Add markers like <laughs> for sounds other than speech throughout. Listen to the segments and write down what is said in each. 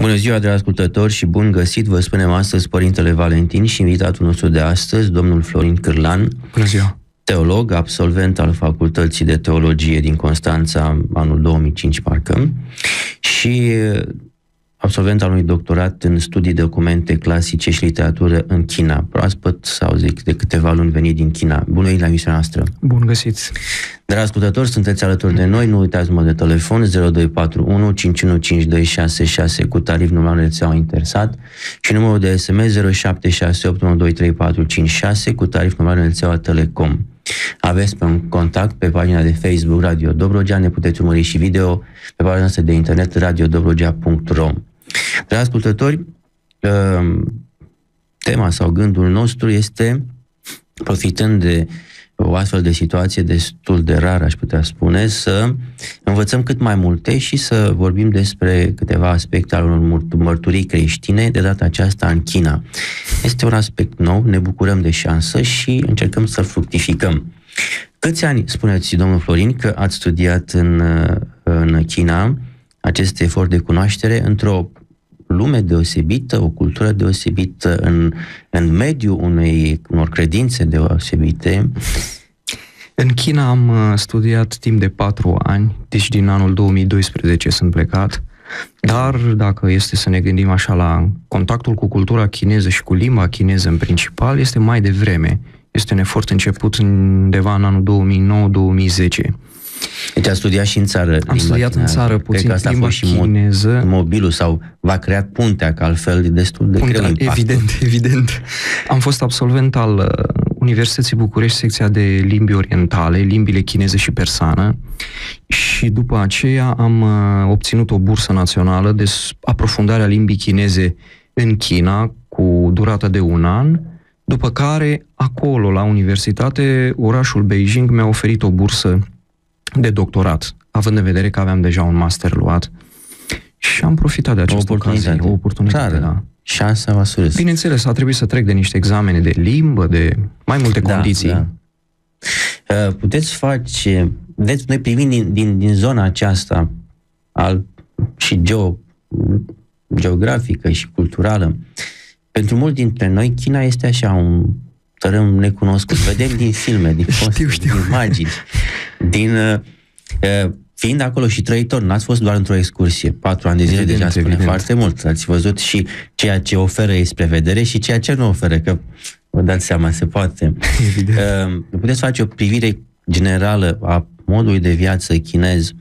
Bună ziua, dragi ascultători, și bun găsit! Vă spunem astăzi Părintele Valentin și invitatul nostru de astăzi, domnul Florin Cârlan. Bună ziua! Teolog, absolvent al Facultății de Teologie din Constanța, anul 2005, parcă, și absolvent al unui doctorat în studii documente clasice și literatură în China. Proaspăt, sau zic, de câteva luni venit din China. Bună venit la emisiunea noastră! Bun găsit! Dragi ascultători, sunteți alături de noi, nu uitați numărul de telefon 0241 515266 cu tarif normal rețeaua Intersat și numărul de SMS 0768123456 cu tarif normal rețeaua Telecom. Aveți pe un contact pe pagina de Facebook Radio Dobrogea, ne puteți urmări și video pe pagina noastră de internet radiodobrogea.ro Dragi ascultători, um, tema sau gândul nostru este, profitând de o astfel de situație destul de rară, aș putea spune, să învățăm cât mai multe și să vorbim despre câteva aspecte ale unor mărturii creștine, de data aceasta în China. Este un aspect nou, ne bucurăm de șansă și încercăm să-l fructificăm. Câți ani, spuneți, domnul Florin, că ați studiat în, în China acest efort de cunoaștere într-o lume deosebită, o cultură deosebită, în, în mediul unei, unor credințe deosebite. În China am uh, studiat timp de patru ani, deci din anul 2012 sunt plecat, dar dacă este să ne gândim așa la contactul cu cultura chineză și cu limba chineză în principal, este mai devreme. Este un efort început undeva în anul 2009-2010. Deci a studiat și în țară. Am studiat chineză. în țară puțin Cred că asta limba a fost și chineză. mobilul sau v-a creat puntea, că altfel e destul de Puntea, greu Evident, <laughs> evident. Am fost absolvent al uh, Universității București, secția de limbi orientale, limbile chineze și persană și după aceea am uh, obținut o bursă națională de aprofundare a limbii chineze în China cu durată de un an, după care acolo, la universitate, orașul Beijing mi-a oferit o bursă de doctorat, având în vedere că aveam deja un master luat. Și am profitat de această o oportunitate. Ocazie, o oportunitate, da. Șansa va surâs. Bineînțeles, a trebuit să trec de niște examene de limbă, de mai multe da, condiții. Da. Uh, puteți face, veți noi privind din, din, din zona aceasta al, și geo, geografică și culturală, pentru mulți dintre noi, China este așa un tărâm necunoscut. Vedem din filme, din poste, din imagini, din... Uh, uh, fiind acolo și trăitor, n-ați fost doar într-o excursie, patru ani de zile evident, deja spune evident. foarte mult. Ați văzut și ceea ce oferă ei spre vedere și ceea ce nu oferă, că vă dați seama, se poate. Evident. Uh, puteți face o privire generală a modului de viață chinez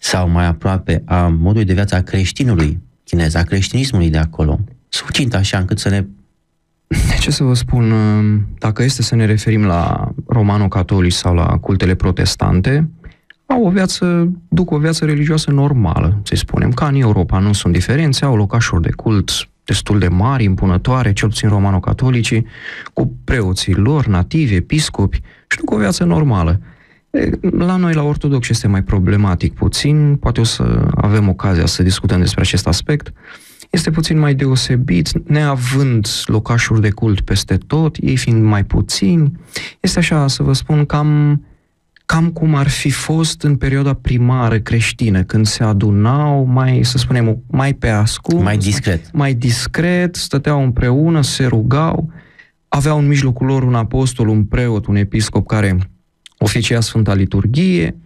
sau mai aproape a modului de viață a creștinului chinez, a creștinismului de acolo. Succint așa încât să ne ce să vă spun, uh, dacă este să ne referim la romano-catolici sau la cultele protestante, au o viață, duc o viață religioasă normală, să spunem. Ca în Europa nu sunt diferențe, au locașuri de cult destul de mari, impunătoare, cel puțin romano-catolicii, cu preoții lor, nativi, episcopi, și duc o viață normală. La noi, la ortodox, este mai problematic puțin, poate o să avem ocazia să discutăm despre acest aspect este puțin mai deosebit, neavând locașuri de cult peste tot, ei fiind mai puțini. Este așa, să vă spun, cam, cam cum ar fi fost în perioada primară creștină, când se adunau mai, să spunem, mai pe ascuns. Mai discret. Mai discret, stăteau împreună, se rugau, aveau în mijlocul lor un apostol, un preot, un episcop care oficia Sfânta Liturghie,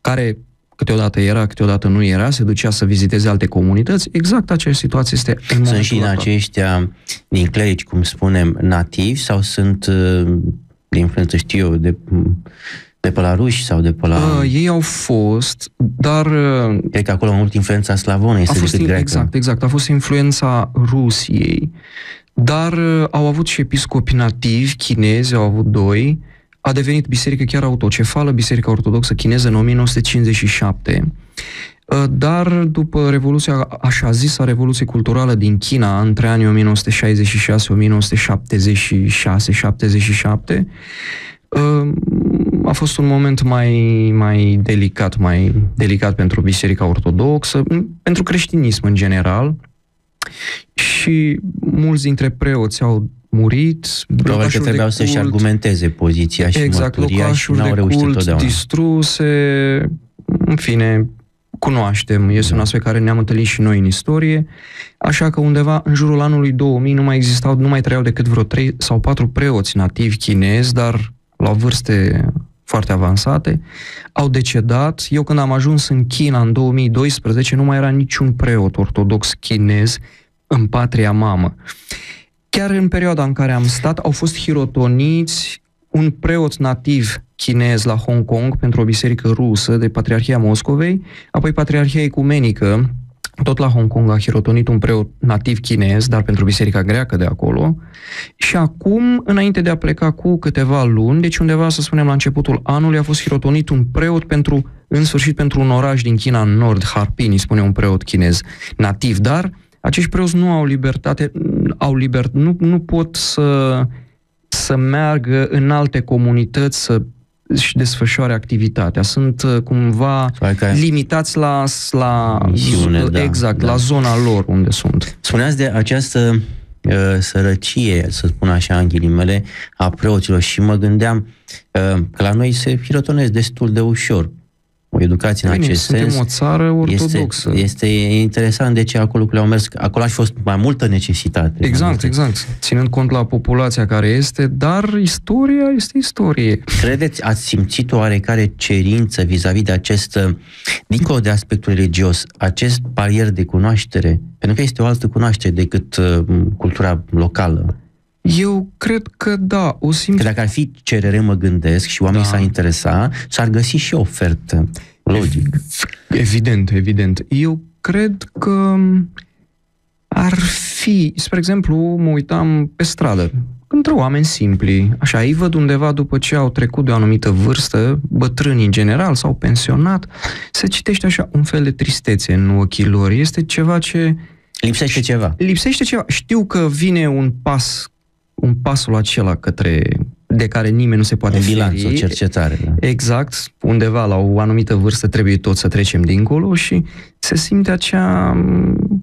care câteodată era, câteodată nu era, se ducea să viziteze alte comunități, exact aceeași situație este în Sunt și din aceștia, din clerici, cum spunem, nativi sau sunt uh, din influență, știu eu, de, de pe la ruși sau de pe la... Uh, ei au fost, dar... Uh, Cred că acolo mult influența slavonă este a fost decât greacă. Exact, exact. A fost influența Rusiei, dar uh, au avut și episcopi nativi, chinezi, au avut doi, a devenit biserică chiar autocefală, Biserica Ortodoxă Chineză în 1957. Uh, dar după Revoluția, așa zisă, Revoluție Culturală din China, între anii 1966-1976-77, uh, a fost un moment mai, mai delicat, mai delicat pentru Biserica Ortodoxă, pentru creștinism în general. Și mulți dintre preoți au murit. Probabil că trebuiau să-și argumenteze poziția și exact, mărturia și n-au reușit cult distruse, în fine, cunoaștem, este un aspect care ne-am întâlnit și noi în istorie, așa că undeva în jurul anului 2000 nu mai existau, nu mai trăiau decât vreo trei sau patru preoți nativi chinezi, dar la vârste foarte avansate, au decedat. Eu când am ajuns în China în 2012, nu mai era niciun preot ortodox chinez în patria mamă. Chiar în perioada în care am stat, au fost hirotoniți un preot nativ chinez la Hong Kong pentru o biserică rusă de Patriarhia Moscovei, apoi Patriarhia Ecumenică, tot la Hong Kong a hirotonit un preot nativ chinez, dar pentru biserica greacă de acolo. Și acum, înainte de a pleca cu câteva luni, deci undeva, să spunem, la începutul anului, a fost hirotonit un preot pentru, în sfârșit, pentru un oraș din China în nord, Harpin, îi spune un preot chinez nativ, dar acești preoți nu au libertate, au liber, nu, nu pot să, să meargă în alte comunități, să și desfășoare activitatea. Sunt uh, cumva adică limitați la, la misiune, da, exact, da. la zona lor unde sunt. Spuneați de această uh, sărăcie, să spun așa în ghilimele, a preoților și mă gândeam uh, că la noi se hirotonesc destul de ușor o educație în Bine, acest suntem sens. o țară ortodoxă. Este, este interesant de ce acolo le-au mers. Acolo a fost mai multă necesitate. Exact, exact. Ținând cont la populația care este, dar istoria este istorie. Credeți, ați simțit o oarecare cerință vis-a-vis de acest, dincolo de aspectul religios, acest parier de cunoaștere? Pentru că este o altă cunoaștere decât uh, cultura locală. Eu cred că da, o simt... Că dacă ar fi cerere, mă gândesc, și oamenii da. s-ar interesa, s-ar găsi și o ofertă. Logic. Evident, evident. Eu cred că ar fi, spre exemplu, mă uitam pe stradă, între oameni simpli, așa, îi văd undeva după ce au trecut de o anumită vârstă, bătrâni în general, sau pensionat, se citește așa un fel de tristețe în ochii lor. Este ceva ce... Lipsește ceva. Lipsește ceva. Știu că vine un pas un pasul acela către de care nimeni nu se poate un bilanț, o cercetare. Da. Exact, undeva la o anumită vârstă trebuie tot să trecem dincolo și se simte acea,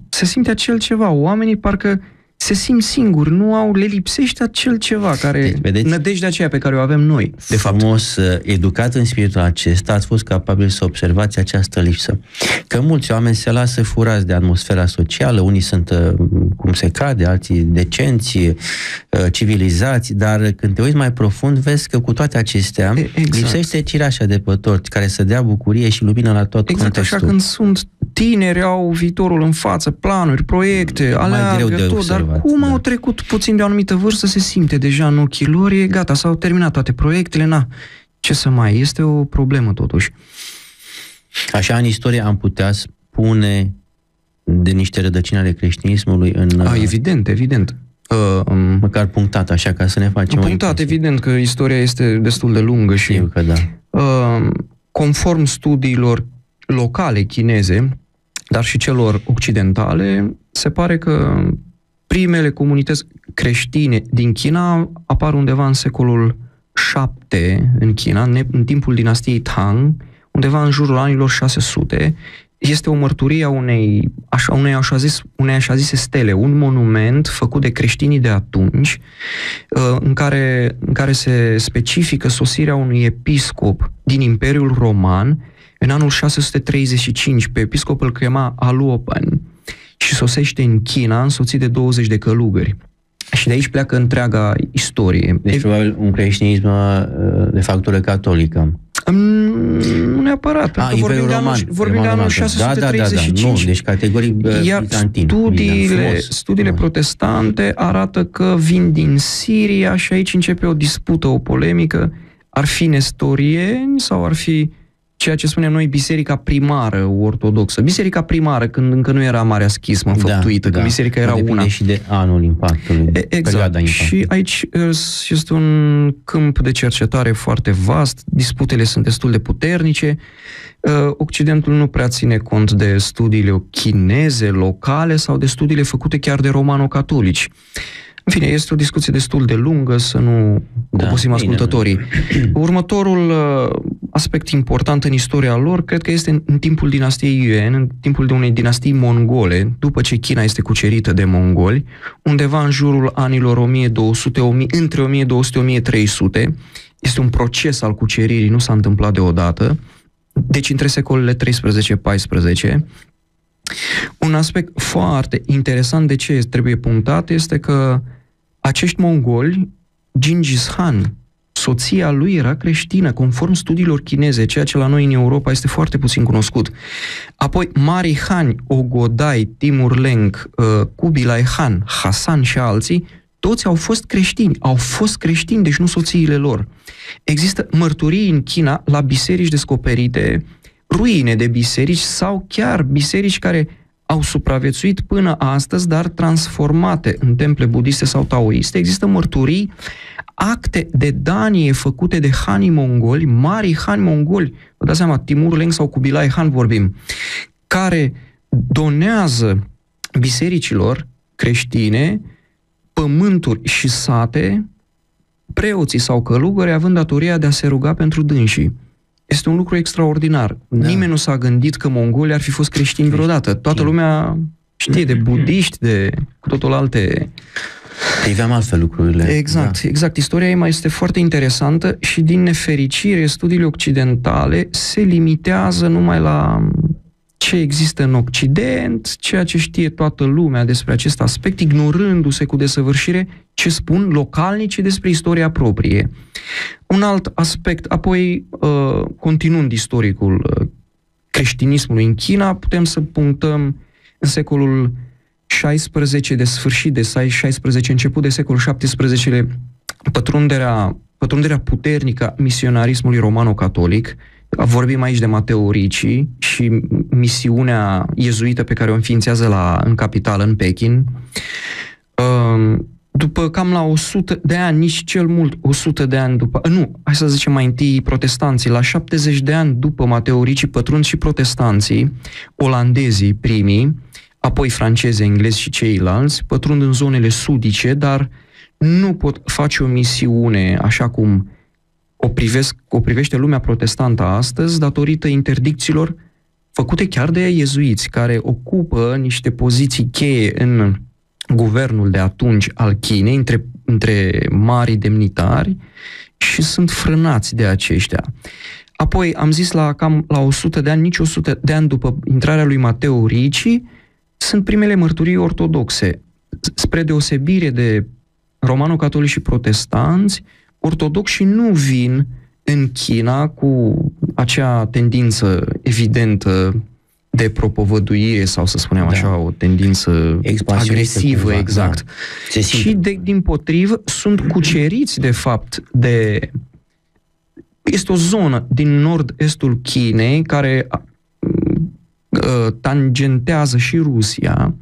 se simte acel ceva. Oamenii parcă se simt singuri, nu au, le lipsește acel ceva care, deci, vedeți, nădejdea aceea pe care o avem noi, de fapt. Frumos, uh, educat în spiritul acesta, ați fost capabil să observați această lipsă. Că mulți oameni se lasă furați de atmosfera socială, unii sunt uh, cum se cade, alții decenți, uh, civilizați, dar când te uiți mai profund, vezi că cu toate acestea exact. lipsește cireașa de pe tort, care să dea bucurie și lumină la tot exact contextul. așa când sunt tineri, au viitorul în față, planuri, proiecte, aleargă tot, observat, dar cum da. au trecut puțin de o anumită vârstă, se simte deja în ochii lor, e gata, s-au terminat toate proiectele, na, ce să mai, este o problemă totuși. Așa, în istorie am putea spune de niște rădăcini ale creștinismului în... A, evident, evident. Uh, um, Măcar punctat, așa, ca să ne facem Punctat, evident că istoria este destul de lungă și... Știu că da. Uh, conform studiilor locale chineze, dar și celor occidentale, se pare că primele comunități creștine din China apar undeva în secolul 7 în China, în timpul dinastiei Tang, undeva în jurul anilor 600. Este o mărturie a unei, așa, unei, așa zis, unei așa zise stele, un monument făcut de creștinii de atunci, uh, în care, în care se specifică sosirea unui episcop din Imperiul Roman în anul 635, pe episcop îl chema Aluopan și sosește în China însoțit de 20 de călugări. Și de aici pleacă întreaga istorie. Deci, probabil, un creștinism uh, de factură catolică. Nu neapărat, A, vorbim de anul, vorbim de anul 635. Da, da, da, da. Nu, deci categorii uh, Iar bizantin, studiile, studiile protestante arată că vin din Siria și aici începe o dispută, o polemică. Ar fi nestorieni sau ar fi ceea ce spunem noi biserica primară ortodoxă. Biserica primară, când încă nu era marea schismă da, făptuită, da, când biserica era una. și de anul impactului, e, exact. perioada impactului. Și aici este un câmp de cercetare foarte vast, disputele sunt destul de puternice, Occidentul nu prea ține cont de studiile chineze, locale sau de studiile făcute chiar de romano-catolici. În fine, este o discuție destul de lungă, să nu da, obosim ascultătorii. <clears throat> Următorul uh, aspect important în istoria lor, cred că este în, în timpul dinastiei Yuan, în timpul de unei dinastii mongole, după ce China este cucerită de mongoli, undeva în jurul anilor 1200, între 1200-1300, este un proces al cuceririi, nu s-a întâmplat deodată, deci între secolele 13-14. Un aspect foarte interesant de ce trebuie punctat este că acești mongoli, Gingis Khan, soția lui era creștină, conform studiilor chineze, ceea ce la noi în Europa este foarte puțin cunoscut. Apoi, Mari Han, Ogodai, Timur Leng, uh, Kubilai Han, Hasan și alții, toți au fost creștini, au fost creștini, deci nu soțiile lor. Există mărturii în China la biserici descoperite, ruine de biserici sau chiar biserici care au supraviețuit până astăzi, dar transformate în temple budiste sau taoiste. Există mărturii, acte de danie făcute de hanii mongoli, mari hani mongoli, vă dați seama, Timur Leng sau Kubilai Han vorbim, care donează bisericilor creștine pământuri și sate, preoții sau călugări având datoria de a se ruga pentru dânsii. Este un lucru extraordinar. Da. Nimeni nu s-a gândit că mongolii ar fi fost creștini vreodată. Toată lumea știe de budiști, de cu totul alte... Priveam altfel lucrurile. Exact, da. exact. Istoria ei mai este foarte interesantă și din nefericire studiile occidentale se limitează numai la ce există în Occident, ceea ce știe toată lumea despre acest aspect, ignorându-se cu desăvârșire ce spun localnicii despre istoria proprie. Un alt aspect, apoi, uh, continuând istoricul uh, creștinismului în China, putem să punctăm în secolul 16 de sfârșit de 16, început de secolul 17 pătrunderea, pătrunderea puternică a misionarismului romano-catolic, Vorbim aici de Mateo Ricci și misiunea iezuită pe care o înființează la, în capitală, în Pekin. Um, după cam la 100 de ani, nici cel mult 100 de ani după, nu, hai să zicem mai întâi protestanții, la 70 de ani după Mateo Ricci pătrund și protestanții, olandezii primii, apoi francezi, englezi și ceilalți, pătrund în zonele sudice, dar nu pot face o misiune așa cum o, privesc, o privește lumea protestantă astăzi datorită interdicțiilor făcute chiar de iezuiți, care ocupă niște poziții cheie în guvernul de atunci al Chinei, între, între mari demnitari, și sunt frânați de aceștia. Apoi, am zis la cam la 100 de ani, nici 100 de ani după intrarea lui Mateo Ricci, sunt primele mărturii ortodoxe. Spre deosebire de romano-catolici și protestanți, ortodoxi nu vin în China cu acea tendință evidentă de propovăduire sau să spunem da. așa, o tendință agresivă, cumva, exact. Da. Și de, din potrivă sunt cuceriți de fapt de este o zonă din nord-estul Chinei care uh, tangentează și Rusia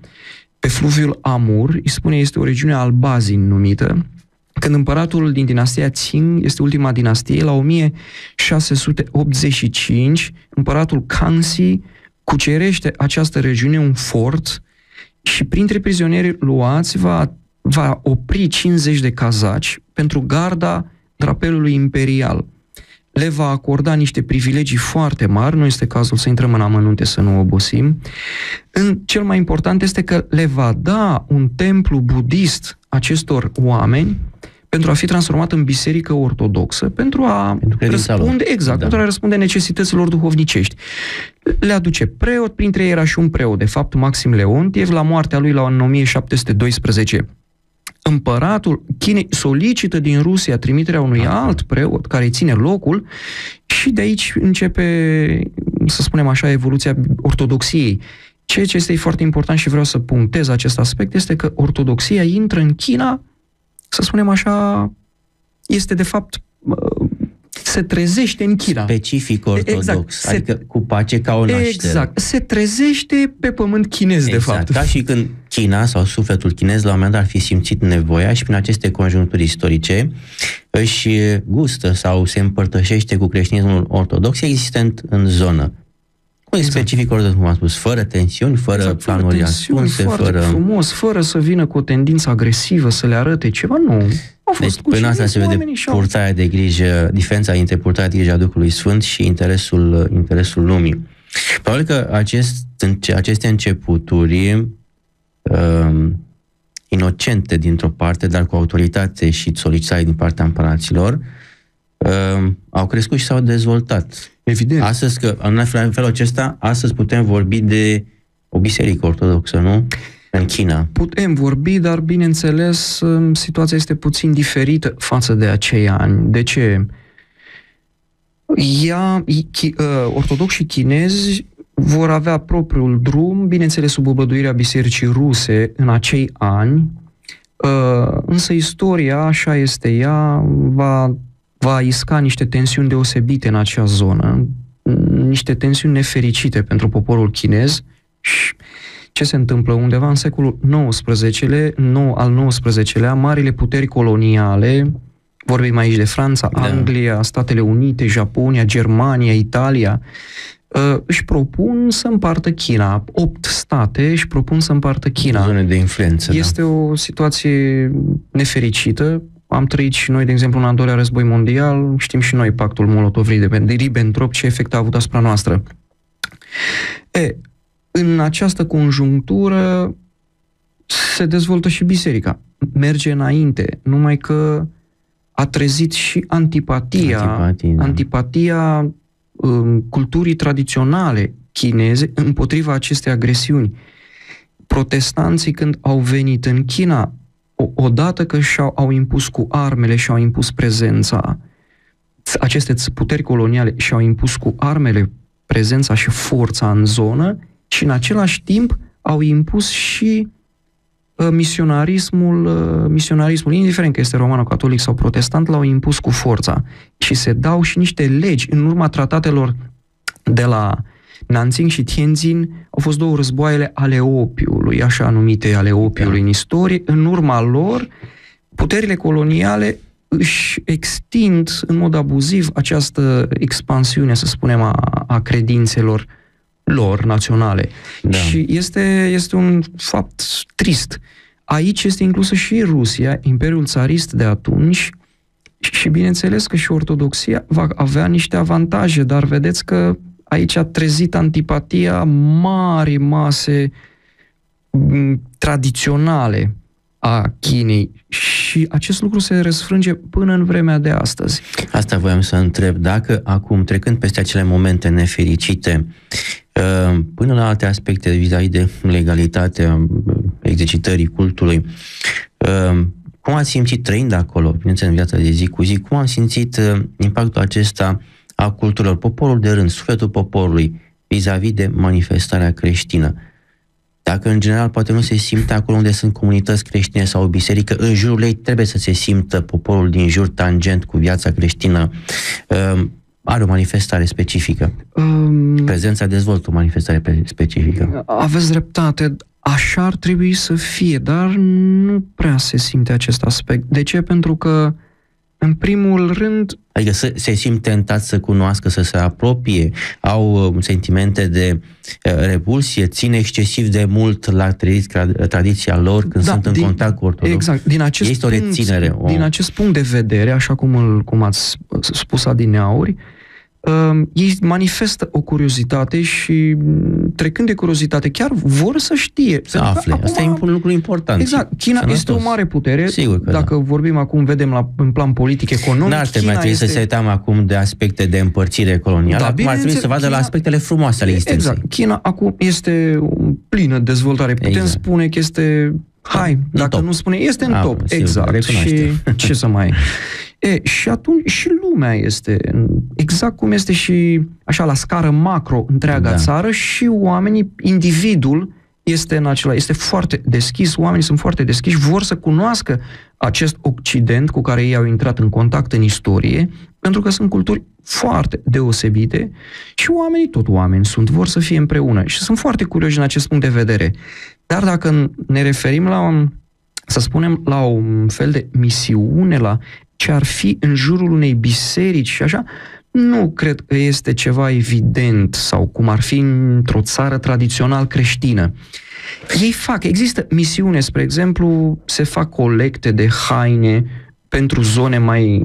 pe fluviul Amur, îi spune este o regiune albazin numită, când împăratul din dinastia Qing este ultima dinastie, la 1685, împăratul Kangxi cucerește această regiune, un fort, și printre prizonierii luați va, va opri 50 de cazaci pentru garda drapelului imperial. Le va acorda niște privilegii foarte mari, nu este cazul să intrăm în amănunte să nu obosim. În, cel mai important este că le va da un templu budist acestor oameni pentru a fi transformat în biserică ortodoxă, pentru a pentru răspunde, exact, da. pentru a răspunde necesităților duhovnicești. Le aduce preot, printre ei era și un preot, de fapt, Maxim Leontiev, la moartea lui la 1712 împăratul Chinei solicită din Rusia trimiterea unui alt preot care îi ține locul și de aici începe, să spunem așa, evoluția ortodoxiei. Ceea ce este foarte important și vreau să punctez acest aspect este că ortodoxia intră în China să spunem așa, este de fapt se trezește în China. Specific ortodox, exact. adică se, cu pace ca o naștere. Exact, se trezește pe pământ chinez, exact. de fapt. Ca și când China sau sufletul chinez la un moment dat ar fi simțit nevoia și prin aceste conjuncturi istorice își gustă sau se împărtășește cu creștinismul ortodox existent în zonă. Cum exact. specific ortodox, cum am spus, fără tensiuni, fără exact, planuri fără tensiuni, ascunse, fără... frumos, fără să vină cu o tendință agresivă, să le arate ceva, nu. Au fost deci, până asta se vede purtarea de grijă, diferența între purtarea de grijă a Duhului Sfânt și interesul, interesul lumii. Probabil că acest, aceste începuturi um, inocente dintr-o parte, dar cu autoritate și solicitare din partea împăraților, uh, au crescut și s-au dezvoltat. Evident. Astăzi, că în felul acesta, astăzi putem vorbi de o biserică ortodoxă, nu? În China. Putem vorbi, dar bineînțeles um, situația este puțin diferită față de acei ani. De ce? Ea, uh, ortodoxi chinezi vor avea propriul drum, bineînțeles sub obăduirea bisericii ruse în acei ani, uh, însă istoria, așa este ea, va, va isca niște tensiuni deosebite în acea zonă, niște tensiuni nefericite pentru poporul chinez și ce se întâmplă undeva în secolul XIX, nou, al XIX-lea, marile puteri coloniale, vorbim aici de Franța, da. Anglia, Statele Unite, Japonia, Germania, Italia, uh, își propun să împartă China. Opt state își propun să împartă China. Zone de influență. Da. Este da. o situație nefericită. Am trăit și noi, de exemplu, în al doilea război mondial, știm și noi pactul Molotov-Ribbentrop, ce efect a avut asupra noastră. E, în această conjunctură se dezvoltă și biserica. Merge înainte, numai că a trezit și antipatia, Antipatii, da. antipatia um, culturii tradiționale chineze împotriva acestei agresiuni. Protestanții când au venit în China, odată că și-au au impus cu armele și-au impus prezența, aceste puteri coloniale și-au impus cu armele prezența și forța în zonă, și în același timp au impus și uh, misionarismul, uh, misionarismul, indiferent că este romano-catolic sau protestant, l-au impus cu forța. Și se dau și niște legi în urma tratatelor de la Nanjing și Tianjin au fost două războaiele ale opiului, așa numite ale opiului în istorie. În urma lor, puterile coloniale își extind în mod abuziv această expansiune, să spunem, a, a credințelor uh, lor naționale. Da. Și este, este un fapt trist. Aici este inclusă și Rusia, Imperiul Țarist de atunci, și bineînțeles că și ortodoxia va avea niște avantaje, dar vedeți că aici a trezit antipatia mari mase tradiționale a Chinei și acest lucru se răsfrânge până în vremea de astăzi. Asta voiam să întreb, dacă acum, trecând peste acele momente nefericite, uh, până la alte aspecte vis-a-vis de legalitatea exercitării cultului, uh, cum ați simțit trăind acolo, bineînțeles în viața de zi cu zi, cum ați simțit uh, impactul acesta a culturilor, poporul de rând, sufletul poporului, vis-a-vis de manifestarea creștină? Dacă în general poate nu se simte acolo unde sunt comunități creștine sau o biserică, în jurul ei trebuie să se simtă poporul din jur tangent cu viața creștină. Um, are o manifestare specifică. Um, Prezența dezvoltă o manifestare specifică. Aveți dreptate. Așa ar trebui să fie, dar nu prea se simte acest aspect. De ce? Pentru că în primul rând... Adică să, se simt tentați să cunoască, să se apropie, au uh, sentimente de uh, repulsie, țin excesiv de mult la tradi- tradiția lor când da, sunt în din, contact cu ortodox. Exact. Din acest este o reținere. Punct, o... Din acest punct de vedere, așa cum, îl, cum ați spus adineauri, uh, uh, ei manifestă o curiozitate și mm, trecând de curiozitate, chiar vor să știe. Să afle. Acum, Asta e un lucru important. Exact. China sănătos. este o mare putere. Sigur că Dacă da. vorbim acum, vedem la, în plan politic, economic, N-ar trebui este... să se uităm acum de aspecte de împărțire colonială. Da, acum ar trebui să vadă China... la aspectele frumoase ale existenței. Exact. China acum este plină dezvoltare. Putem exact. spune că este Hai, dacă top. nu spune, este în A, top. Sigur, exact. Și ce să mai... <laughs> E, și atunci și lumea este, exact cum este și așa la scară macro întreaga da. țară și oamenii, individul este în acela, este foarte deschis, oamenii sunt foarte deschiși, vor să cunoască acest Occident cu care ei au intrat în contact în istorie, pentru că sunt culturi foarte deosebite și oamenii, tot oameni sunt, vor să fie împreună și sunt foarte curioși în acest punct de vedere. Dar dacă ne referim la, să spunem, la un fel de misiune, la ce ar fi în jurul unei biserici și așa, nu cred că este ceva evident sau cum ar fi într-o țară tradițional creștină. Ei fac, există misiune, spre exemplu, se fac colecte de haine pentru zone mai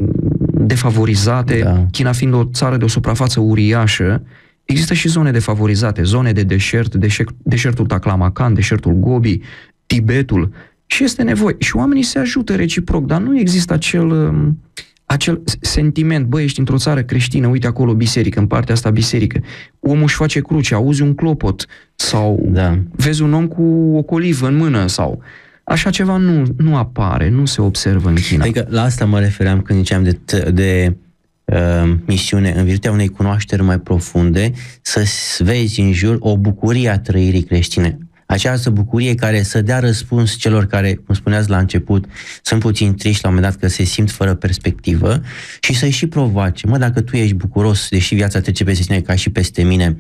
defavorizate, da. China fiind o țară de o suprafață uriașă, există și zone defavorizate, zone de deșert, deșert deșertul Taklamakan, deșertul Gobi, Tibetul, și este nevoie. Și oamenii se ajută reciproc, dar nu există acel, um, acel sentiment, bă, ești într-o țară creștină, uite acolo biserică, în partea asta biserică, omul își face cruce, auzi un clopot sau da. vezi un om cu o colivă în mână sau așa ceva nu, nu apare, nu se observă în China. Adică la asta mă refeream când ziceam de, de uh, misiune, în virtutea unei cunoașteri mai profunde, să vezi în jur o bucurie a trăirii creștine această bucurie care să dea răspuns celor care, cum spuneați la început, sunt puțin triști la un moment dat că se simt fără perspectivă și să-i și provoace. Mă, dacă tu ești bucuros, deși viața trece peste tine ca și peste mine,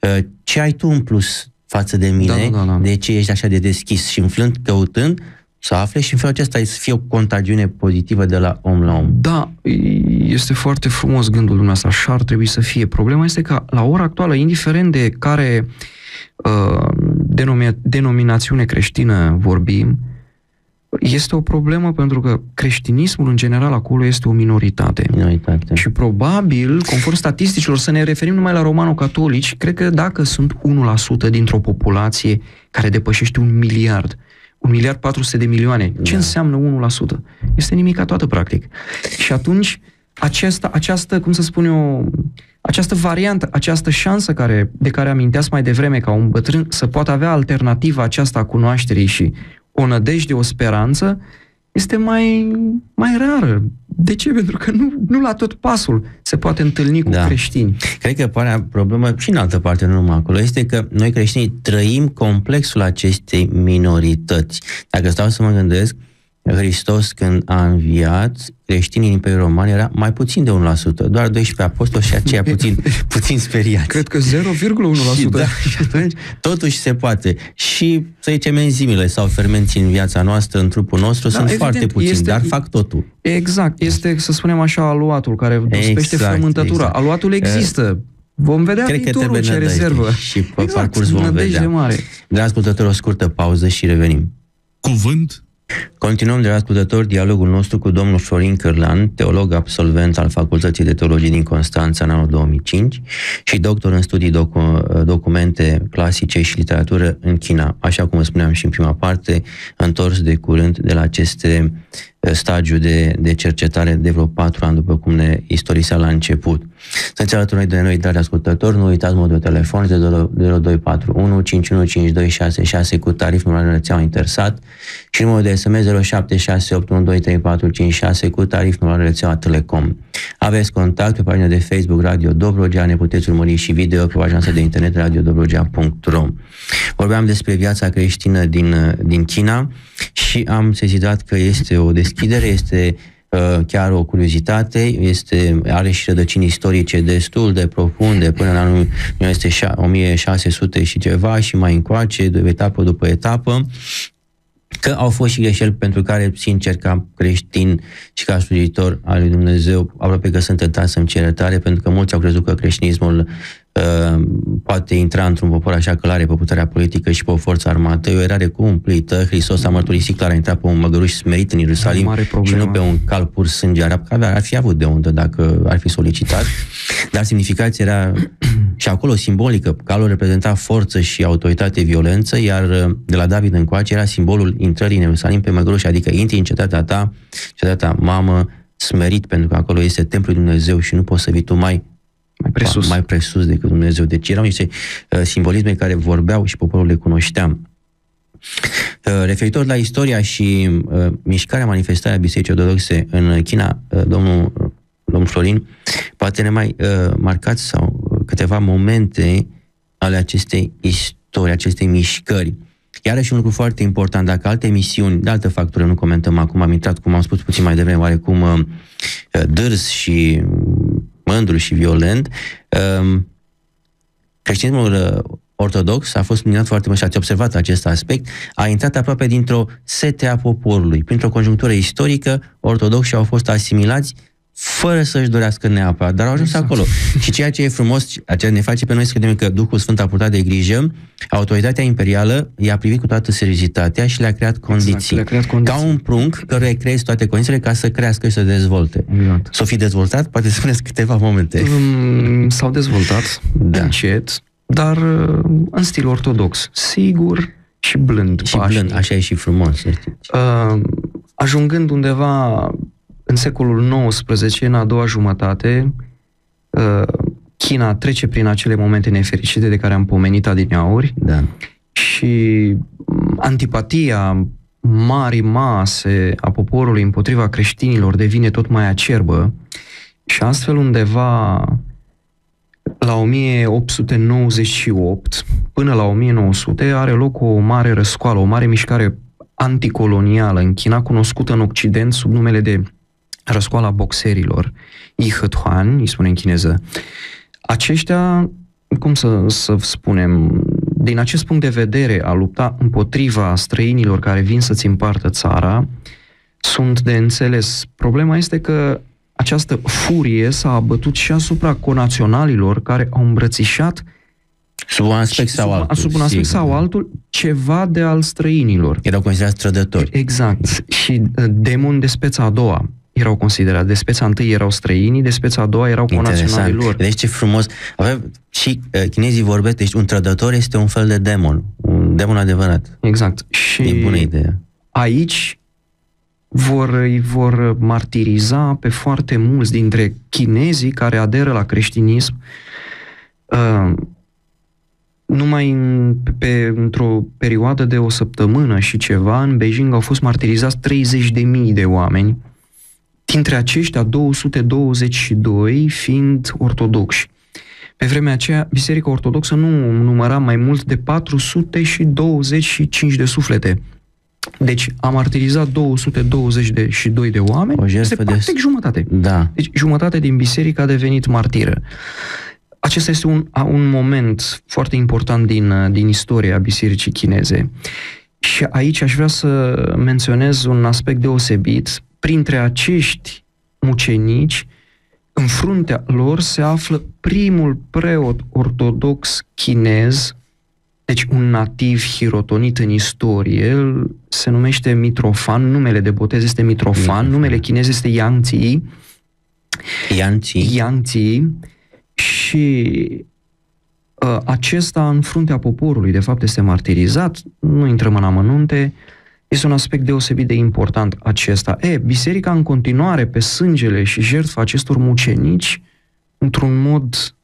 uh, ce ai tu în plus față de mine? Da, da, da. De ce ești așa de deschis și înflânt, căutând, să afle și în felul acesta să fie o contagiune pozitivă de la om la om. Da, este foarte frumos gândul dumneavoastră, așa ar trebui să fie. Problema este că la ora actuală, indiferent de care uh, denumi- denominațiune creștină vorbim, este o problemă pentru că creștinismul în general acolo este o minoritate. minoritate. Și probabil, conform statisticilor, să ne referim numai la romano-catolici, cred că dacă sunt 1% dintr-o populație care depășește un miliard, un miliard 400 de milioane, ce da. înseamnă 1%? Este nimica toată, practic. Și atunci, aceasta, această, cum să spun eu, această variantă, această șansă care, de care aminteați mai devreme ca un bătrân să poată avea alternativa aceasta a cunoașterii și o nădejde, o speranță, este mai, mai rară. De ce? Pentru că nu, nu la tot pasul se poate întâlni cu da. creștini. Cred că pare problemă și în altă parte, nu numai acolo, este că noi creștinii trăim complexul acestei minorități. Dacă stau să mă gândesc, Hristos când a înviat, creștinii din Imperiul Roman era mai puțin de 1%, doar 12 apostoli și aceia <laughs> puțin, puțin speriați. Cred că 0,1%. Și, da, și atunci totuși se poate. Și, să zicem, enzimile sau fermenții în viața noastră, în trupul nostru, da, sunt evident, foarte puțini, este, dar fac totul. Exact. Este, să spunem așa, aluatul care dospește exact, frământătura. Exact. Aluatul există. Vom vedea Cred viitorul că ce rezervă. Și pe exact, parcurs vom vedea. Mare. Dragi ascultători, o scurtă pauză și revenim. Cuvânt Continuăm, de ascultători, dialogul nostru cu domnul Florin Cârlan, teolog absolvent al Facultății de Teologie din Constanța în anul 2005 și doctor în studii docu- documente clasice și literatură în China. Așa cum spuneam și în prima parte, întors de curând de la aceste stagiu de, de cercetare de vreo patru ani, după cum ne istorisea la început. Să alături de noi, dragi ascultători, nu uitați modul de telefon 0241 515266 cu tarif numărul de rețeaua Intersat și numărul de SMS 0768123456 cu tarif numărul de rețeaua Telecom. Aveți contact pe pagina de Facebook Radio Dobrogea, ne puteți urmări și video pe pagina de internet radiodobrogea.ro Vorbeam despre viața creștină din, din China și am sezizat că este o deschidere, este uh, chiar o curiozitate, este, are și rădăcini istorice destul de profunde până în anul 1600 și ceva și mai încoace, de etapă după etapă că au fost și greșeli pentru care, sincer, ca creștin și ca slujitor al lui Dumnezeu, aproape că sunt tentat să-mi cer iertare, pentru că mulți au crezut că creștinismul uh, poate intra într-un popor așa călare pe puterea politică și pe o forță armată. E o erare cumplită. Hristos a mărturisit clar, a intrat pe un măgăruș smerit în Ierusalim și nu pe un cal pur sânge arab, că ar fi avut de unde dacă ar fi solicitat. <laughs> Dar semnificația era și acolo simbolică. Calul reprezenta forță și autoritate, violență, iar uh, de la David încoace era simbolul intrării în Ierusalim pe măgăruș, adică intri în cetatea ta, cetatea mamă, smerit, pentru că acolo este templul Dumnezeu și nu poți să vii tu mai mai presus. mai presus decât Dumnezeu. Deci erau niște uh, simbolisme care vorbeau și poporul le cunoșteam. Uh, referitor la istoria și uh, mișcarea manifestarea Bisericii Ortodoxe în China, uh, domnul, uh, domnul Florin, poate ne mai uh, marcați sau uh, câteva momente ale acestei istorii, acestei mișcări. Iarăși un lucru foarte important, dacă alte misiuni, de altă factură nu comentăm acum, am intrat, cum am spus puțin mai devreme, oarecum uh, dârs și mândru și violent, um, creștinismul uh, ortodox a fost minat foarte mult și ați observat acest aspect, a intrat aproape dintr-o sete a poporului. Printr-o conjunctură istorică, ortodoxii au fost asimilați fără să-și dorească neapărat, dar au ajuns exact. acolo. Și ceea ce e frumos, ceea ne face pe noi să credem că Duhul Sfânt a purtat de grijă, autoritatea imperială i-a privit cu toată seriozitatea și le-a creat condiții. Exact, le-a creat condiții. Ca un prunc căruia îi creezi toate condițiile ca să crească și să dezvolte. Exact. S-o fi dezvoltat? Poate să spuneți câteva momente. Um, s-au dezvoltat da. încet, dar uh, în stil ortodox. Sigur și blând. Și pașnic. blând, așa e și frumos. Uh, ajungând undeva în secolul XIX, în a doua jumătate, uh, China trece prin acele momente nefericite de care am pomenit adineauri Da. și mm, antipatia marii mase a poporului împotriva creștinilor devine tot mai acerbă și astfel undeva la 1898 până la 1900 are loc o mare răscoală, o mare mișcare anticolonială în China, cunoscută în Occident sub numele de răscoala boxerilor, Yihătuan, îi spune în chineză. Aceștia, cum să, să spunem, din acest punct de vedere, a lupta împotriva străinilor care vin să-ți împartă țara, sunt de înțeles. Problema este că această furie s-a abătut și asupra conaționalilor care au îmbrățișat Sub un aspect sau sub, altul. sub un aspect sigur. sau altul ceva de al străinilor. Erau considerați trădători. Exact. Și uh, demoni de speța a doua erau considerați. De speța întâi erau străinii, de speța a doua erau conaționalii Interesant. lor. Deci ce frumos. Avem, și uh, chinezii vorbesc, deci un trădător este un fel de demon. Un demon adevărat. Exact. Și E bună idee. aici vor, îi vor martiriza pe foarte mulți dintre chinezii care aderă la creștinism uh, numai în, pe, într-o perioadă de o săptămână și ceva, în Beijing au fost martirizați 30.000 de oameni, dintre aceștia 222 fiind ortodoxi. Pe vremea aceea, Biserica Ortodoxă nu număra mai mult de 425 de suflete. Deci a martirizat 222 de oameni, O jertfă este de- practic jumătate. Da. Deci jumătate din biserică a devenit martiră. Acesta este un, a- un moment foarte important din, uh, din istoria bisericii chineze. Și aici aș vrea să menționez un aspect deosebit. Printre acești mucenici, în fruntea lor se află primul preot ortodox chinez, deci un nativ hirotonit în istorie, el se numește Mitrofan, numele de botez este Mitrofan, Mitrofan. numele chinez este Yang Zi, Ianții. Yang Zi și uh, acesta în fruntea poporului, de fapt, este martirizat, nu intrăm în amănunte, este un aspect deosebit de important acesta. E, biserica în continuare pe sângele și jertfa acestor mucenici, într-un mod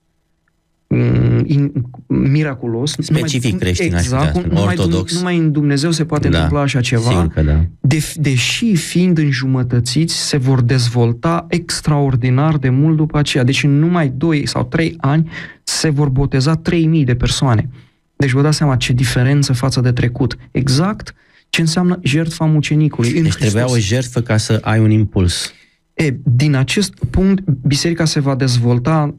mm, in, miraculos. Specific numai, creștin, aș putea exact, spune, numai, ortodox. numai în Dumnezeu se poate Da. întâmpla așa ceva Sigur că da. de, deși fiind înjumătățiți, se vor dezvolta extraordinar de mult după aceea. Deci în numai 2 sau 3 ani se vor boteza 3000 de persoane. Deci vă dați seama ce diferență față de trecut. Exact ce înseamnă jertfa mucenicului. în Deci trebuia o Hristos. jertfă ca să ai un impuls. E, din acest punct, biserica se va dezvolta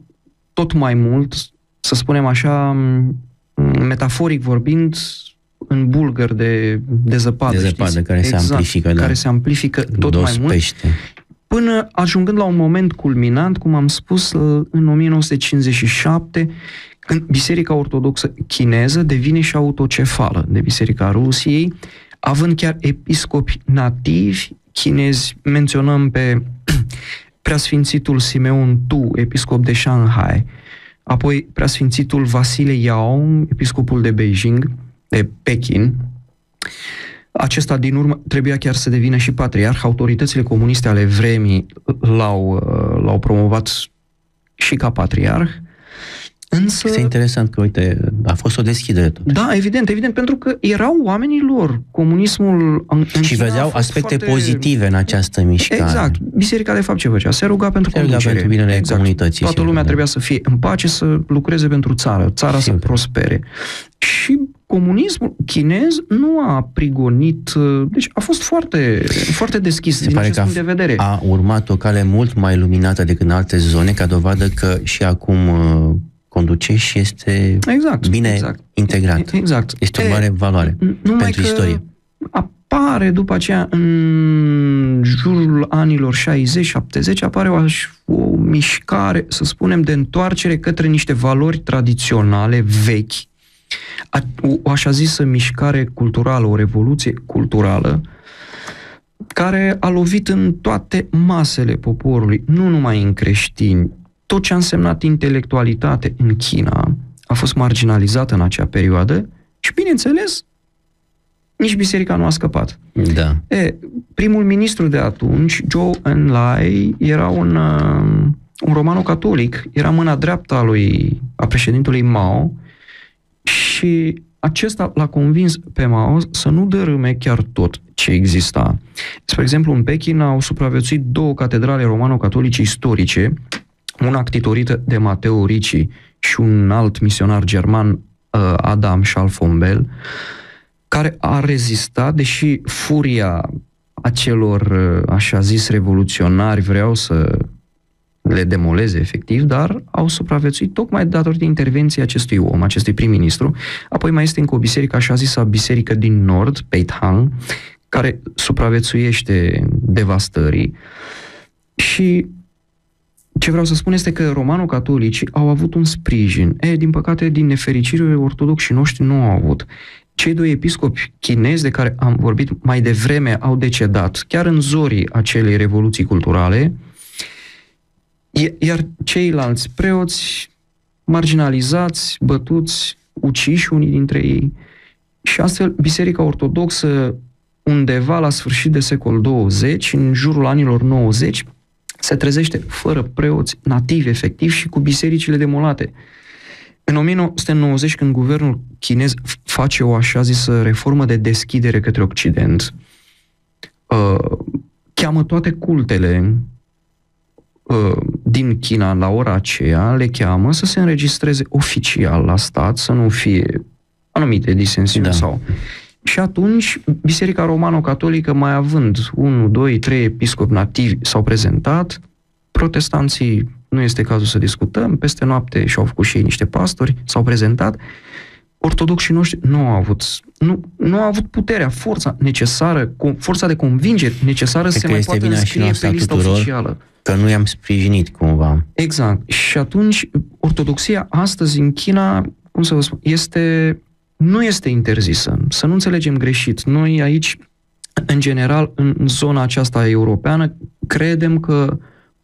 tot mai mult, să spunem așa, m, metaforic vorbind, în bulgări de, de zăpadă. De zăpadă, știți? care se amplifică, da. Care se amplifică tot Dos mai mult pește. până ajungând la un moment culminant, cum am spus, în 1957, când Biserica Ortodoxă Chineză devine și autocefală de Biserica Rusiei, având chiar episcopi nativi chinezi. Menționăm pe <clears throat> preasfințitul Simeon Tu, episcop de Shanghai, apoi preasfințitul Vasile Yao, episcopul de Beijing, de Pekin, acesta din urmă trebuia chiar să devină și patriarh. Autoritățile comuniste ale vremii l-au, uh, l-au promovat și ca patriarh. Însă, Este interesant că, uite, a fost o deschidere tot. da, evident, evident, pentru că erau oamenii lor. Comunismul în, în Și China a vedeau fost aspecte foarte... pozitive în această mișcare. Exact. Biserica, de fapt, ce făcea? Se ruga pentru Se ruga conducere. pentru binele exact. comunității, Toată sigur, lumea da. trebuia să fie în pace, să lucreze pentru țară, țara să Sigur. prospere. Și comunismul chinez nu a prigonit, uh, deci a fost foarte, foarte deschis Se din pare acest că a, punct de vedere. a urmat o cale mult mai luminată decât în alte zone, ca dovadă că și acum uh, conduce și este Exact. bine exact. integrat. Exact. Este o E, mare valoare numai pentru că istorie. apare după aceea în jurul anilor 60-70 apare o, o mișcare, să spunem, de întoarcere către niște valori tradiționale vechi, a, o, o așa zisă mișcare culturală, o revoluție culturală, care a lovit în toate masele poporului, nu numai în creștini. Tot ce a însemnat intelectualitate în China a fost marginalizată în acea perioadă și, bineînțeles, nici biserica nu a scăpat. Da. E, primul ministru de atunci, Joe Enlai, era un, uh, un romano-catolic, era mâna dreaptă a, lui, a președintelui Mao și acesta l-a convins pe Mao să nu dărâme chiar tot ce exista. Spre exemplu, în Pekin au supraviețuit două catedrale romano-catolice istorice, una ctitorită de Mateo Ricci și un alt misionar german, uh, Adam Schalfombel, care a rezistat, deși furia acelor, uh, așa zis, revoluționari vreau să le demoleze efectiv, dar au supraviețuit tocmai datorită intervenției acestui om, acestui prim-ministru. Apoi mai este încă o biserică, așa zisă biserică din nord, Peithang, care supraviețuiește devastării. Și ce vreau să spun este că romano-catolicii au avut un sprijin. E, din păcate, din nefericire, ortodoxii noștri nu au avut. Cei doi episcopi chinezi de care am vorbit mai devreme au decedat, chiar în zorii acelei revoluții culturale, iar ceilalți preoți marginalizați, bătuți, uciși unii dintre ei. Și astfel, Biserica Ortodoxă, undeva la sfârșit de secol 20, în jurul anilor 90, se trezește fără preoți nativi efectiv și cu bisericile demolate. În 1990, când guvernul chinez face o așa zisă reformă de deschidere către Occident, uh, cheamă toate cultele uh, din China la ora aceea, le cheamă să se înregistreze oficial la stat, să nu fie anumite disensiuni da. sau... Și atunci, Biserica Romano-Catolică, mai având 1, 2, 3 episcopi nativi, s-au prezentat, protestanții nu este cazul să discutăm, peste noapte și-au făcut și ei niște pastori, s-au prezentat, ortodoxii noștri nu au avut, nu, nu au avut puterea, forța necesară, forța de convingere necesară să se mai poată înscrie pe lista tuturor, oficială. Că nu i-am sprijinit cumva. Exact. Și atunci, ortodoxia astăzi în China, cum să vă spun, este, nu este interzisă. Să nu înțelegem greșit. Noi aici, în general, în zona aceasta europeană, credem că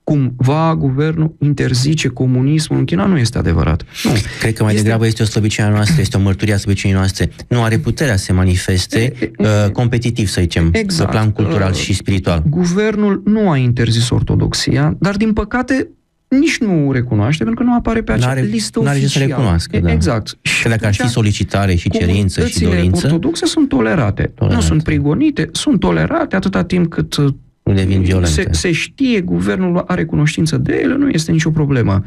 cumva guvernul interzice comunismul în China, nu este adevărat. Nu. Cred că mai este... degrabă este o slăbiciune noastră, este o mărturie a slăbiciunii noastre. Nu are puterea să se manifeste e, e, uh, competitiv, să zicem, exact. pe plan cultural uh, și spiritual. Guvernul nu a interzis ortodoxia, dar din păcate nici nu recunoaște, pentru că nu apare pe acea n-are, listă n-are oficială. să recunoască, da. Exact. Că dacă ar fi solicitare și cerință și dorință... ortodoxe sunt tolerate. tolerate. Nu sunt prigonite, sunt tolerate atâta timp cât nu devin violente. Se, se știe, guvernul are cunoștință de ele, nu este nicio problemă.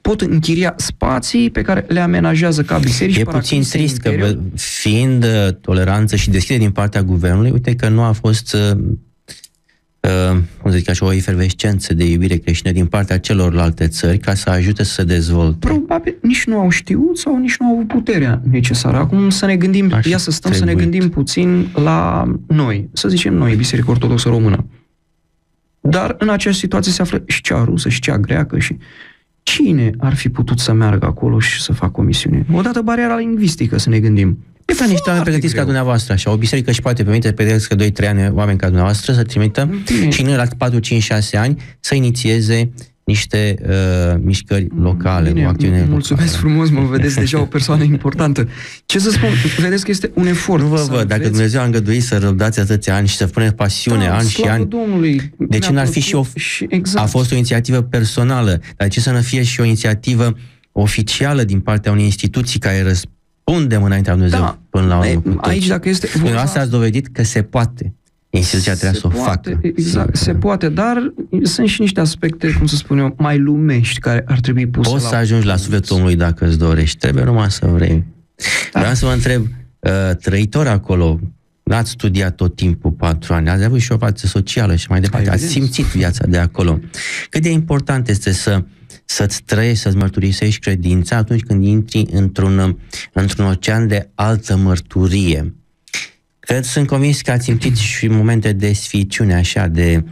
Pot închiria spații pe care le amenajează ca biserici. E puțin trist că, fiind uh, toleranță și deschidere din partea guvernului, uite că nu a fost uh, uh, cum zic așa, o efervescență de iubire creștină din partea celorlalte țări ca să ajute să se dezvolte. Probabil nici nu au știut sau nici nu au avut puterea necesară. Acum să ne gândim, Așa ia să stăm trebuit. să ne gândim puțin la noi, să zicem noi, Biserica Ortodoxă Română. Dar în această situație se află și cea rusă, și cea greacă, și cine ar fi putut să meargă acolo și să facă o misiune? Odată bariera lingvistică, să ne gândim. Pe plan niște oameni pregătiți greu. ca dumneavoastră, așa. O biserică și poate permite să pregătească 2-3 ani oameni ca dumneavoastră să trimită Bine. și noi la 4, 5, 6 ani să inițieze niște uh, mișcări locale, Bine, o acțiune Mulțumesc locală. frumos, mă vedeți deja o persoană importantă. Ce să spun, vedeți că este un efort. Nu vă văd, dacă Dumnezeu a îngăduit să răbdați atâția ani și să puneți pasiune, da, ani și ani, Domnului, de ce n-ar fi și o... Și, exact. A fost o inițiativă personală, dar de ce să nu fie și o inițiativă oficială din partea unei instituții care răspundem înaintea Dumnezeu da, până la urmă. Aici, dacă este... Asta ați dovedit că se poate. Instituția trebuie să o facă. Exact, se poate, dar sunt și niște aspecte, cum să spun eu, mai lumești care ar trebui puse Poți la să ajungi la sufletul omului dacă îți dorești, trebuie numai să vrei. Da. Vreau să vă întreb, uh, trăitor acolo, n-ați studiat tot timpul patru ani, ați avut și o față socială și mai departe, ați simțit viața de acolo. Cât de important este să să-ți trăiești, să-ți mărturisești credința atunci când intri într-un, într-un ocean de altă mărturie. Că sunt convins că ați simțit și momente de sficiune, așa, de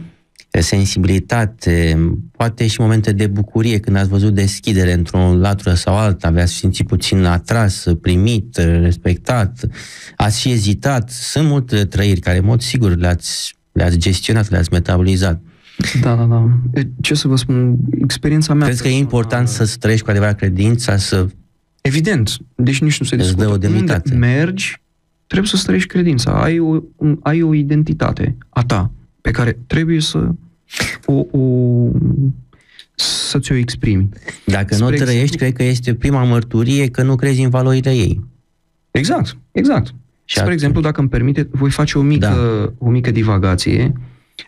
sensibilitate, poate și momente de bucurie când ați văzut deschidere într-o latură sau alta, v-ați simțit puțin atras, primit, respectat, ați și ezitat. Sunt multe trăiri care, în mod sigur, le-ați, le-ați gestionat, le-ați metabolizat. Da, da, da. Ce să vă spun, experiența mea... Crezi că e important să trăiești cu adevărat credința, să... Evident, deci nici nu se discută. Dă o demnitate. Unde mergi, trebuie să străiești credința. Ai o, ai o identitate a ta pe care trebuie să o, o să ți-o exprimi. Dacă Spre nu o trăiești, exemplu, cred că este prima mărturie că nu crezi în valorile ei. Exact, exact. Și Spre atunci... exemplu, dacă îmi permite, voi face o mică, da. o mică divagație.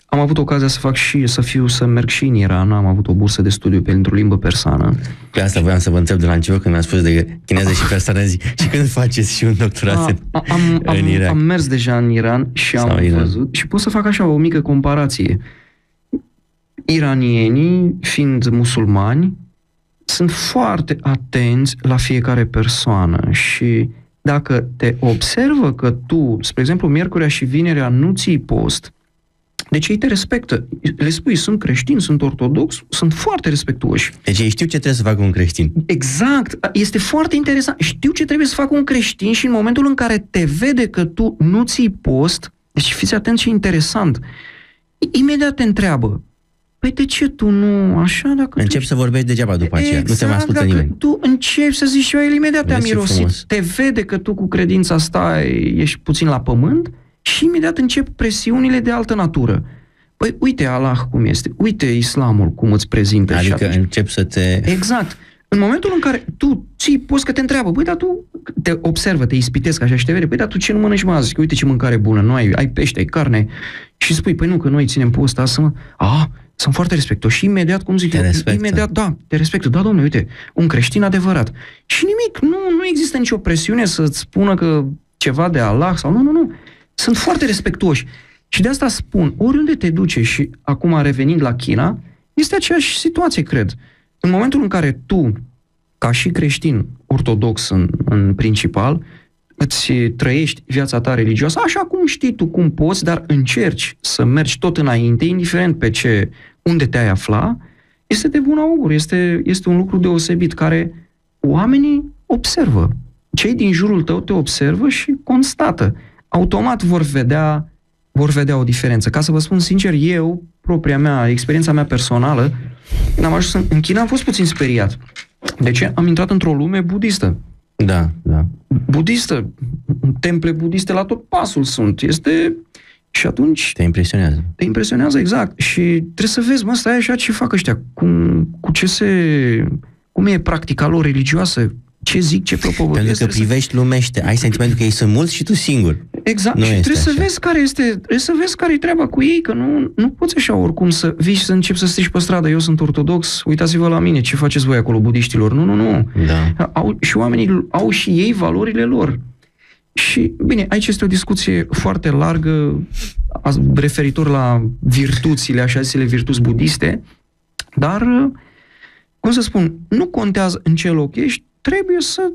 Am avut ocazia să fac și, să fiu, să merg și în Iran, am avut o bursă de studiu pentru limbă persană. Pe asta voiam să vă întreb de la început când mi-a spus de chineză și persană, zi, și când faceți și un doctorat a, am, în Iran? Am mers deja în Iran și am Sau văzut Iran. și pot să fac așa o mică comparație. Iranienii, fiind musulmani, sunt foarte atenți la fiecare persoană și dacă te observă că tu, spre exemplu, miercurea și vinerea nu ții post, deci ei te respectă. Le spui, sunt creștin, sunt ortodox, sunt foarte respectuoși. Deci ei știu ce trebuie să facă un creștin. Exact. Este foarte interesant. Știu ce trebuie să facă un creștin și în momentul în care te vede că tu nu ții post, deci fiți atent și interesant, imediat te întreabă, Păi de ce tu nu așa? Dacă Încep tu... să vorbești degeaba după aceea, exact, nu te mai exact, ascultă nimeni. tu începi să zici și eu, el imediat te-a mirosit. Frumos. Te vede că tu cu credința asta ești puțin la pământ și imediat încep presiunile de altă natură. Păi uite Allah cum este, uite islamul cum îți prezintă. Adică și atunci... încep să te... Exact. În momentul în care tu ții, poți că te întreabă, păi, dar tu te observă, te ispitesc așa și te vede, păi, dar tu ce nu mănânci mai azi? Uite ce mâncare bună, nu ai, ai pește, ai carne. Și spui, păi nu, că noi ținem post asta, mă... Ah, sunt foarte respectos și imediat, cum zic te eu, respectă. imediat, da, te respectă, da, domnule, uite, un creștin adevărat. Și nimic, nu, nu există nicio presiune să-ți spună că ceva de Allah sau nu, nu, nu. Sunt foarte respectuoși. Și de asta spun, oriunde te duce și acum revenind la China, este aceeași situație, cred. În momentul în care tu, ca și creștin ortodox în, în principal, îți trăiești viața ta religioasă așa cum știi tu cum poți, dar încerci să mergi tot înainte, indiferent pe ce, unde te-ai afla, este de bun augur, este, este un lucru deosebit care oamenii observă. Cei din jurul tău te observă și constată. Automat vor vedea, vor vedea o diferență. Ca să vă spun sincer, eu, propria mea, experiența mea personală, când am ajuns în China, am fost puțin speriat. De ce? Am intrat într-o lume budistă. Da, da. Budistă. Temple budiste la tot pasul sunt. Este... Și atunci... Te impresionează. Te impresionează, exact. Și trebuie să vezi, mă, stai așa ce fac ăștia, cum, cu ce se... Cum e practica lor religioasă, ce zic, ce propovăduiesc. Pentru că privești lumește, ai sentimentul că ei sunt mulți și tu singur. Exact. Nu și trebuie așa. să vezi care este, trebuie să vezi care e treaba cu ei, că nu, nu poți așa oricum să vii și să începi să strici pe stradă. Eu sunt ortodox, uitați-vă la mine, ce faceți voi acolo, budiștilor? Nu, nu, nu. Da. Au, și oamenii au și ei valorile lor. Și, bine, aici este o discuție foarte largă referitor la virtuțile, așa zisele virtuți budiste, dar, cum să spun, nu contează în ce loc ești, trebuie să,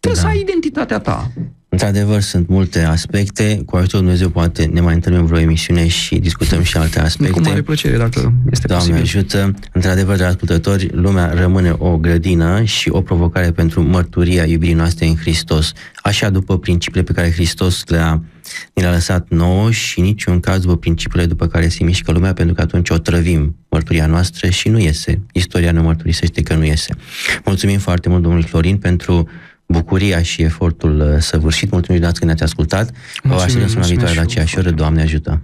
trebuie da. să ai identitatea ta. Într-adevăr, sunt multe aspecte. Cu ajutorul Dumnezeu poate ne mai întâlnim vreo emisiune și discutăm și alte aspecte. Cu mare plăcere, dacă este Doamne posibil. ajută. Într-adevăr, de ascultători, lumea rămâne o grădină și o provocare pentru mărturia iubirii noastre în Hristos. Așa după principiile pe care Hristos le-a, le-a lăsat nouă și niciun caz după principiile după care se mișcă lumea, pentru că atunci o trăvim mărturia noastră și nu iese. Istoria ne mărturisește că nu iese. Mulțumim foarte mult, domnul Florin, pentru bucuria și efortul uh, săvârșit. Mulțumim, Doamne, că ne-ați ascultat. Vă așteptăm să viitoare la aceeași oră. Doamne ajută!